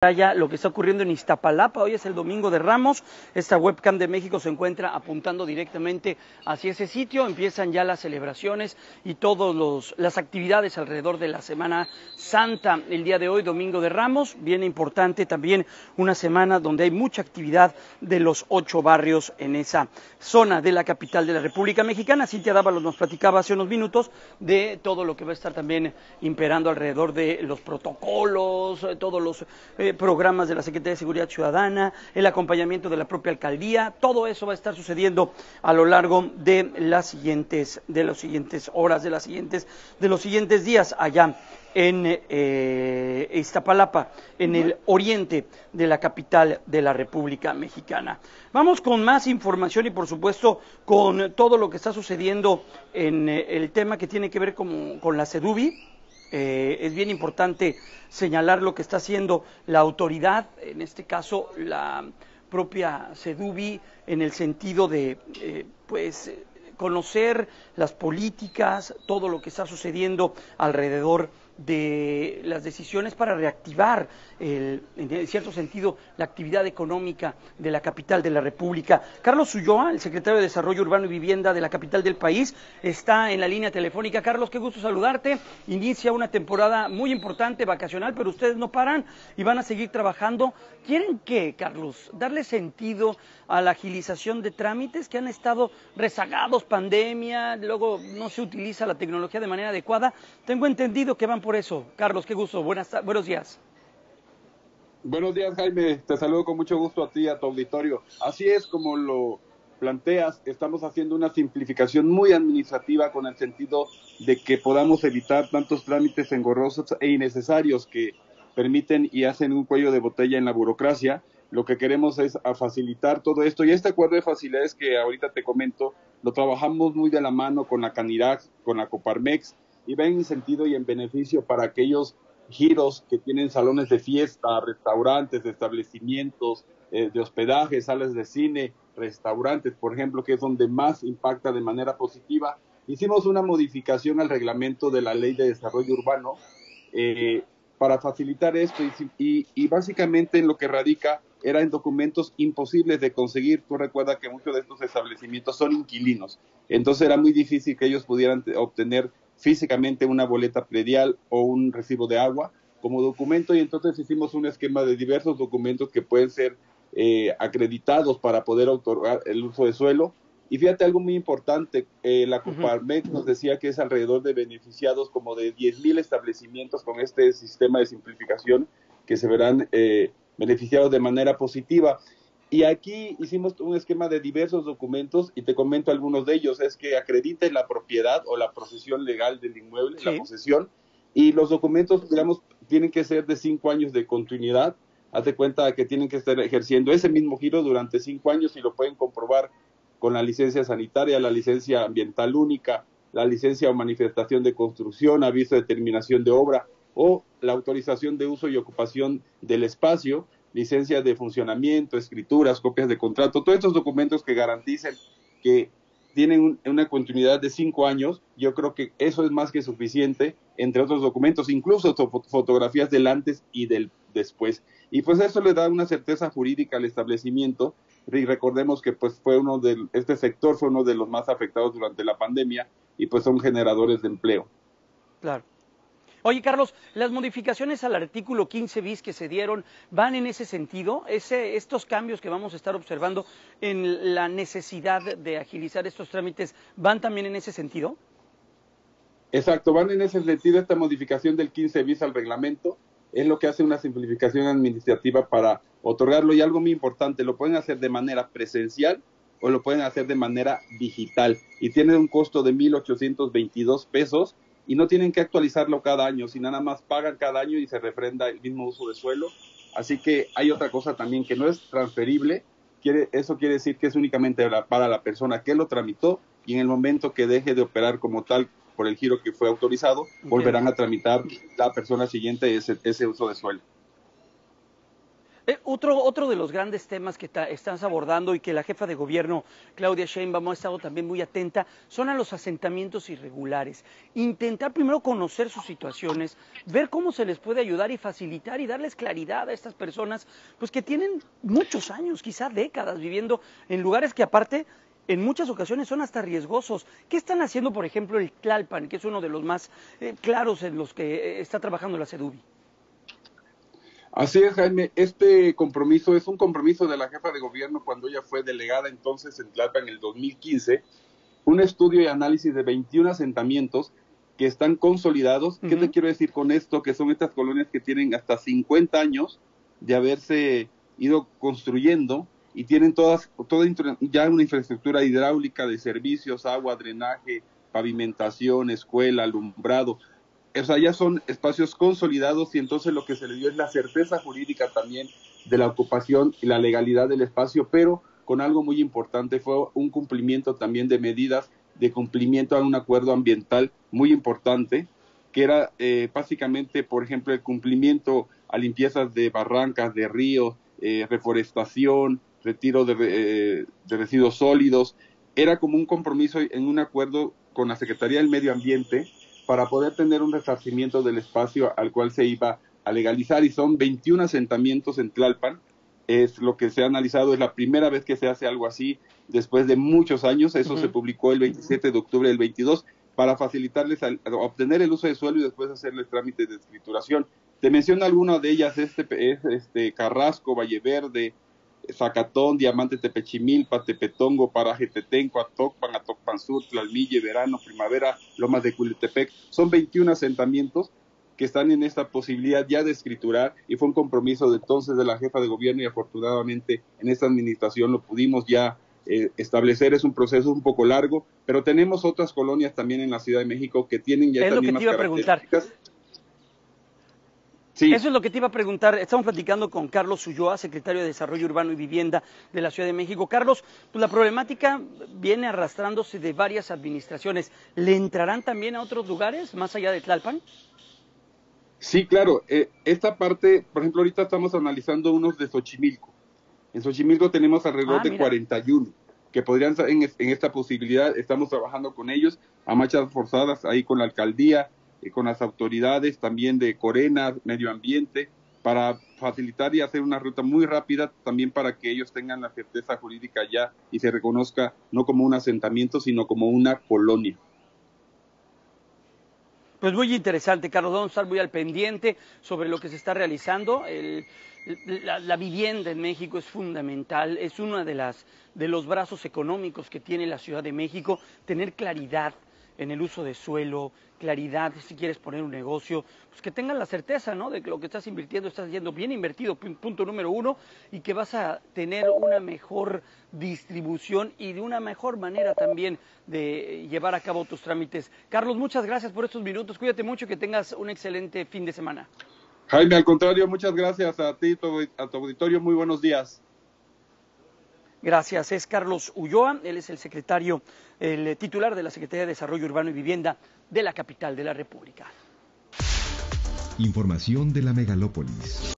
lo que está ocurriendo en Iztapalapa. Hoy es el domingo de Ramos. Esta webcam de México se encuentra apuntando directamente hacia ese sitio. Empiezan ya las celebraciones y todas las actividades alrededor de la Semana Santa. El día de hoy, domingo de Ramos, viene importante también una semana donde hay mucha actividad de los ocho barrios en esa zona de la capital de la República Mexicana. Cintia Dávalos nos platicaba hace unos minutos de todo lo que va a estar también imperando alrededor de los protocolos, todos los eh, programas de la Secretaría de Seguridad Ciudadana, el acompañamiento de la propia alcaldía, todo eso va a estar sucediendo a lo largo de las siguientes, de las siguientes horas, de las siguientes, de los siguientes días allá en eh, Iztapalapa, en el oriente de la capital de la República Mexicana. Vamos con más información y, por supuesto, con todo lo que está sucediendo en eh, el tema que tiene que ver con, con la CEDUBI eh, es bien importante señalar lo que está haciendo la autoridad, en este caso la propia CEDUBI, en el sentido de, eh, pues, conocer las políticas, todo lo que está sucediendo alrededor de las decisiones para reactivar, en cierto sentido, la actividad económica de la capital de la República. Carlos Ulloa, el secretario de Desarrollo Urbano y Vivienda de la capital del país, está en la línea telefónica. Carlos, qué gusto saludarte. Inicia una temporada muy importante, vacacional, pero ustedes no paran y van a seguir trabajando. ¿Quieren qué, Carlos? ¿Darle sentido a la agilización de trámites que han estado rezagados, pandemia, luego no se utiliza la tecnología de manera adecuada? Tengo entendido que van por por eso. Carlos, qué gusto. Buenas, buenos días. Buenos días, Jaime. Te saludo con mucho gusto a ti y a tu auditorio. Así es como lo planteas, estamos haciendo una simplificación muy administrativa con el sentido de que podamos evitar tantos trámites engorrosos e innecesarios que permiten y hacen un cuello de botella en la burocracia. Lo que queremos es facilitar todo esto y este acuerdo de facilidades que ahorita te comento, lo trabajamos muy de la mano con la Canirac, con la Coparmex, y va en sentido y en beneficio para aquellos giros que tienen salones de fiesta, restaurantes, establecimientos eh, de hospedaje, salas de cine, restaurantes, por ejemplo, que es donde más impacta de manera positiva. Hicimos una modificación al reglamento de la Ley de Desarrollo Urbano eh, para facilitar esto y, y, básicamente en lo que radica era en documentos imposibles de conseguir. Tú recuerdas que muchos de estos establecimientos son inquilinos, entonces era muy difícil que ellos pudieran obtener físicamente una boleta predial o un recibo de agua como documento y entonces hicimos un esquema de diversos documentos que pueden ser eh, acreditados para poder otorgar el uso de suelo. Y fíjate algo muy importante, eh, la Coparmex nos decía que es alrededor de beneficiados como de 10.000 establecimientos con este sistema de simplificación que se verán eh, beneficiados de manera positiva. Y aquí hicimos un esquema de diversos documentos y te comento algunos de ellos. Es que acredite la propiedad o la posesión legal del inmueble, la posesión. Y los documentos, digamos, tienen que ser de cinco años de continuidad. Hazte cuenta que tienen que estar ejerciendo ese mismo giro durante cinco años y lo pueden comprobar con la licencia sanitaria, la licencia ambiental única, la licencia o manifestación de construcción, aviso de terminación de obra o la autorización de uso y ocupación del espacio licencias de funcionamiento, escrituras, copias de contrato, todos estos documentos que garanticen que tienen una continuidad de cinco años, yo creo que eso es más que suficiente, entre otros documentos, incluso fotografías del antes y del después. Y pues eso le da una certeza jurídica al establecimiento. Y recordemos que pues fue uno de, este sector fue uno de los más afectados durante la pandemia y pues son generadores de empleo. Claro. Oye, Carlos, las modificaciones al artículo 15 bis que se dieron van en ese sentido. Ese, estos cambios que vamos a estar observando en la necesidad de agilizar estos trámites van también en ese sentido. Exacto, van en ese sentido. Esta modificación del 15 bis al reglamento es lo que hace una simplificación administrativa para otorgarlo. Y algo muy importante, lo pueden hacer de manera presencial o lo pueden hacer de manera digital. Y tiene un costo de 1.822 pesos y no tienen que actualizarlo cada año, si nada más pagan cada año y se refrenda el mismo uso de suelo. Así que hay otra cosa también que no es transferible, quiere, eso quiere decir que es únicamente para la persona que lo tramitó y en el momento que deje de operar como tal por el giro que fue autorizado, volverán a tramitar la persona siguiente ese, ese uso de suelo. Otro, otro de los grandes temas que estás abordando y que la jefa de gobierno, Claudia Sheinbaum, ha estado también muy atenta, son a los asentamientos irregulares. Intentar primero conocer sus situaciones, ver cómo se les puede ayudar y facilitar y darles claridad a estas personas, pues que tienen muchos años, quizá décadas, viviendo en lugares que aparte en muchas ocasiones son hasta riesgosos. ¿Qué están haciendo, por ejemplo, el Tlalpan, que es uno de los más eh, claros en los que eh, está trabajando la CEDUBI? Así es, Jaime. Este compromiso es un compromiso de la jefa de gobierno cuando ella fue delegada entonces en Tlalpan en el 2015. Un estudio y análisis de 21 asentamientos que están consolidados. ¿Qué te quiero decir con esto? Que son estas colonias que tienen hasta 50 años de haberse ido construyendo y tienen todas, toda ya una infraestructura hidráulica de servicios, agua, drenaje, pavimentación, escuela, alumbrado o sea, ya son espacios consolidados y entonces lo que se le dio es la certeza jurídica también de la ocupación y la legalidad del espacio, pero con algo muy importante fue un cumplimiento también de medidas de cumplimiento a un acuerdo ambiental muy importante, que era eh, básicamente, por ejemplo, el cumplimiento a limpiezas de barrancas, de ríos, eh, reforestación, retiro de, eh, de residuos sólidos. Era como un compromiso en un acuerdo con la Secretaría del Medio Ambiente para poder tener un resarcimiento del espacio al cual se iba a legalizar y son 21 asentamientos en Tlalpan. Es lo que se ha analizado, es la primera vez que se hace algo así después de muchos años. Eso se publicó el 27 de octubre del 22 para facilitarles a, obtener el uso de suelo y después hacerles trámites de escrituración. Te menciono algunas de ellas, este, es este Carrasco, Valle Verde, Zacatón, Diamante Tepechimilpa, Tepetongo, Paraje Tetenco, Atocpan, Atocpan Sur, Tlalmille, Verano, Primavera, Lomas de Culitepec. Son 21 asentamientos que están en esta posibilidad ya de escriturar y fue un compromiso de entonces de la jefa de gobierno y afortunadamente en esta administración lo pudimos ya eh, establecer. Es un proceso un poco largo, pero tenemos otras colonias también en la Ciudad de México que tienen ya es lo que te iba a preguntar. Eso es lo que te iba a preguntar. Estamos platicando con Carlos Ulloa, secretario de Desarrollo Urbano y Vivienda de la Ciudad de México. Carlos, pues la problemática viene arrastrándose de varias administraciones. ¿Le entrarán también a otros lugares más allá de Tlalpan? Sí, claro. Eh, esta parte, por ejemplo, ahorita estamos analizando unos de Xochimilco. En Xochimilco tenemos alrededor ah, de 41 que podrían estar en, en esta posibilidad. Estamos trabajando con ellos a marchas forzadas ahí con la alcaldía, con las autoridades también de Corena, Medio Ambiente, para facilitar y hacer una ruta muy rápida también para que ellos tengan la certeza jurídica ya y se reconozca no como un asentamiento, sino como una colonia. Pues muy interesante, Carlos. Vamos a estar muy al pendiente sobre lo que se está realizando. la, la, vivienda en México es fundamental, es uno de, las, de los brazos económicos que tiene la Ciudad de México. Tener claridad en el uso de suelo, claridad, si quieres poner un negocio, pues que tengan la certeza, ¿no? De que lo que estás invirtiendo estás yendo bien invertido, punto número uno, y que vas a tener una mejor distribución y de una mejor manera también de llevar a cabo tus trámites. Carlos, muchas gracias por estos minutos, cuídate mucho, que tengas un excelente fin de semana. Jaime, al contrario, muchas gracias a ti, a tu auditorio, muy buenos días. Gracias. Es Carlos Ulloa, él es el secretario, el titular de la Secretaría de Desarrollo Urbano y Vivienda de la capital de la República. Información de la megalópolis.